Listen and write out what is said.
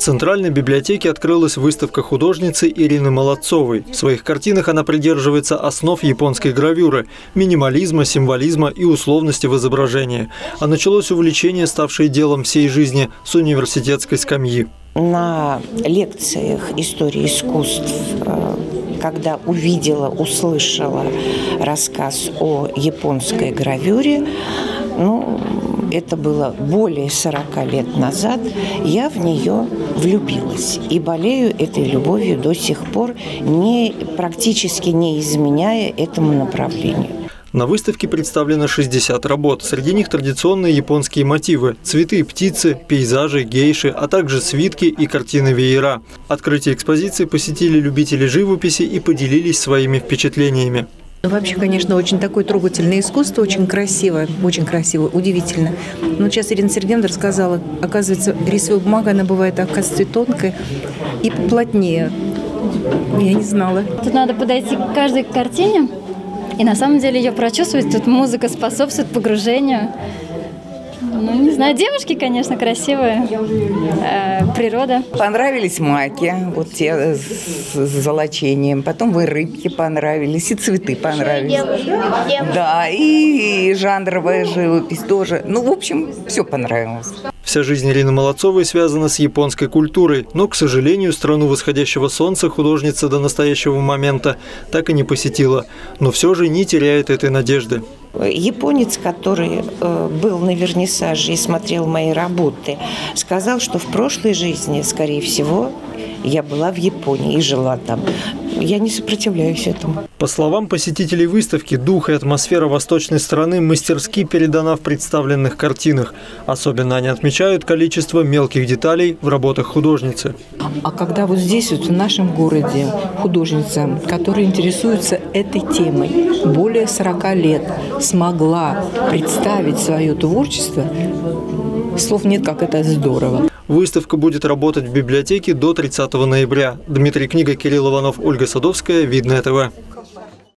Центральной библиотеке открылась выставка художницы Ирины Молодцовой. В своих картинах она придерживается основ японской гравюры – минимализма, символизма и условности в изображении. А началось увлечение, ставшее делом всей жизни, с университетской скамьи. На лекциях истории искусств э, когда увидела, услышала рассказ о японской гравюре, ну, это было более 40 лет назад, я в нее влюбилась и болею этой любовью до сих пор, не, практически не изменяя этому направлению. На выставке представлено 60 работ. Среди них традиционные японские мотивы – цветы, птицы, пейзажи, гейши, а также свитки и картины веера. Открытие экспозиции посетили любители живописи и поделились своими впечатлениями. Вообще, конечно, очень такое трогательное искусство, очень красиво, очень красиво, удивительно. Но сейчас Ирина Сергеевна рассказала, оказывается, рисовая бумага, она бывает, оказывается, тонкая и плотнее. Я не знала. Тут надо подойти к каждой картине, и на самом деле ее прочувствовать. Тут музыка способствует погружению. Ну, не знаю, девушки, конечно, красивые. Э, природа. Понравились маки, вот те с золочением. Потом вы рыбки понравились, и цветы понравились. Да, и жанровая живопись тоже. Ну, в общем, все понравилось. Вся жизнь Ирины Молодцовой связана с японской культурой, но, к сожалению, страну восходящего солнца художница до настоящего момента так и не посетила. Но все же не теряет этой надежды. Японец, который э, был на вернисаже и смотрел мои работы, сказал, что в прошлой жизни, скорее всего, я была в Японии и жила там. Я не сопротивляюсь этому. По словам посетителей выставки, дух и атмосфера восточной страны мастерски передана в представленных картинах. Особенно они отмечают количество мелких деталей в работах художницы. А когда вот здесь, вот в нашем городе, художница, которая интересуется этой темой более 40 лет, смогла представить свое творчество, слов нет, как это здорово. Выставка будет работать в библиотеке до 30 ноября. Дмитрий Книга, Кирилл Иванов, Ольга Садовская. Видное ТВ.